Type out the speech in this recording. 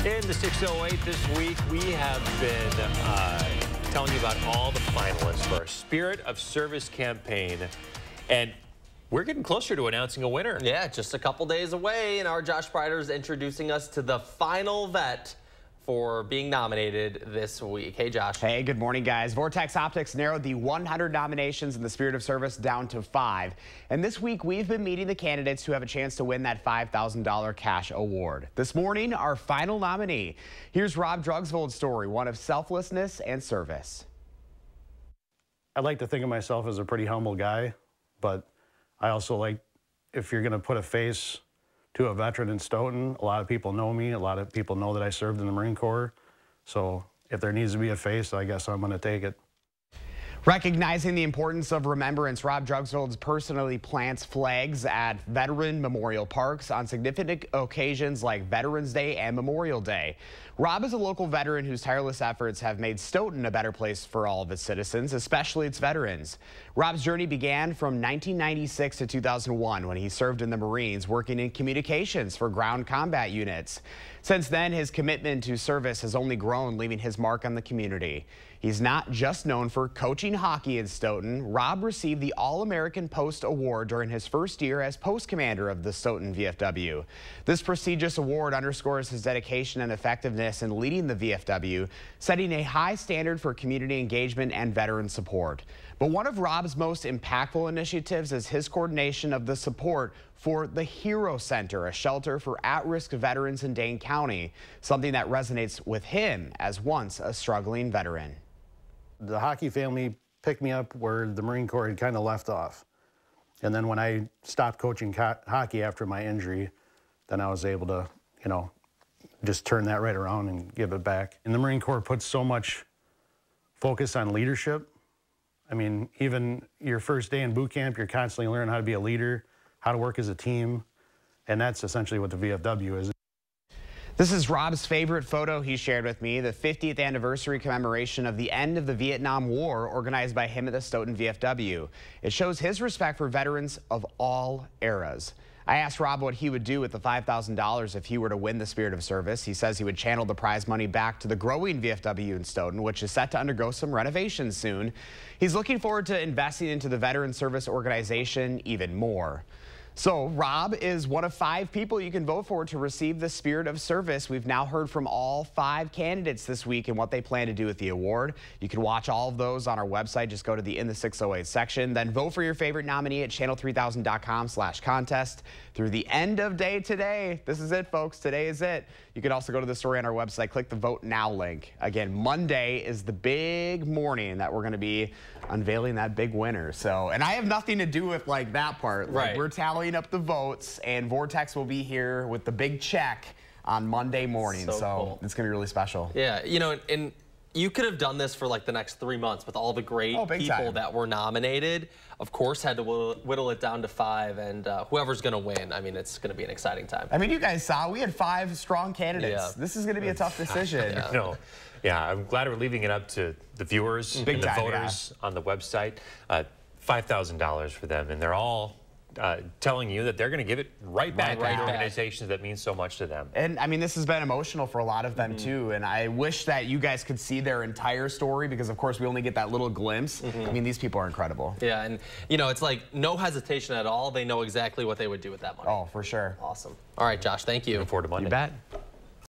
In the 608 this week, we have been uh, telling you about all the finalists for our Spirit of Service campaign. And we're getting closer to announcing a winner. Yeah, just a couple days away, and our Josh Sprider is introducing us to the final vet for being nominated this week. Hey, Josh. Hey, good morning, guys. Vortex Optics narrowed the 100 nominations in the Spirit of Service down to five. And this week, we've been meeting the candidates who have a chance to win that $5,000 cash award. This morning, our final nominee. Here's Rob Drogsvold's story, one of selflessness and service. I like to think of myself as a pretty humble guy, but I also like if you're going to put a face to a veteran in Stoughton. A lot of people know me. A lot of people know that I served in the Marine Corps. So if there needs to be a face, I guess I'm going to take it. Recognizing the importance of remembrance, Rob Drogsvold personally plants flags at veteran memorial parks on significant occasions like Veterans Day and Memorial Day. Rob is a local veteran whose tireless efforts have made Stoughton a better place for all of its citizens, especially its veterans. Rob's journey began from 1996 to 2001 when he served in the Marines working in communications for ground combat units. Since then, his commitment to service has only grown, leaving his mark on the community. He's not just known for coaching hockey in Stoughton. Rob received the All-American Post Award during his first year as post commander of the Stoughton VFW. This prestigious award underscores his dedication and effectiveness in leading the VFW, setting a high standard for community engagement and veteran support. But one of Rob's most impactful initiatives is his coordination of the support for the Hero Center, a shelter for at-risk veterans in Dane County, something that resonates with him as once a struggling veteran the hockey family picked me up where the Marine Corps had kind of left off. And then when I stopped coaching hockey after my injury, then I was able to, you know, just turn that right around and give it back. And the Marine Corps puts so much focus on leadership. I mean, even your first day in boot camp, you're constantly learning how to be a leader, how to work as a team. And that's essentially what the VFW is. This is Rob's favorite photo he shared with me, the 50th anniversary commemoration of the end of the Vietnam War organized by him at the Stoughton VFW. It shows his respect for veterans of all eras. I asked Rob what he would do with the $5,000 if he were to win the Spirit of Service. He says he would channel the prize money back to the growing VFW in Stoughton, which is set to undergo some renovations soon. He's looking forward to investing into the Veteran Service Organization even more. So Rob is one of five people you can vote for to receive the Spirit of Service. We've now heard from all five candidates this week and what they plan to do with the award. You can watch all of those on our website. Just go to the In the 608 section. Then vote for your favorite nominee at channel3000.com slash contest through the end of day today. This is it, folks. Today is it. You can also go to the story on our website. Click the Vote Now link. Again, Monday is the big morning that we're going to be unveiling that big winner. So, and I have nothing to do with like that part. Like, right. We're tallying up the votes, and Vortex will be here with the big check on Monday morning. So, so cool. it's going to be really special. Yeah, you know, and you could have done this for like the next three months with all the great oh, people time. that were nominated. Of course, had to whittle it down to five, and uh, whoever's going to win, I mean, it's going to be an exciting time. I mean, you guys saw we had five strong candidates. Yeah. This is going to be a tough decision. yeah. No, yeah, I'm glad we're leaving it up to the viewers Big and the time, voters yeah. on the website. Uh, $5,000 for them, and they're all uh, telling you that they're going to give it right back right, to the organizations that mean so much to them. And I mean, this has been emotional for a lot of them mm -hmm. too. And I wish that you guys could see their entire story because, of course, we only get that little glimpse. Mm -hmm. I mean, these people are incredible. Yeah, and you know, it's like no hesitation at all. They know exactly what they would do with that money. Oh, for sure. Awesome. All right, Josh, thank you. Looking forward to Monday. You bet.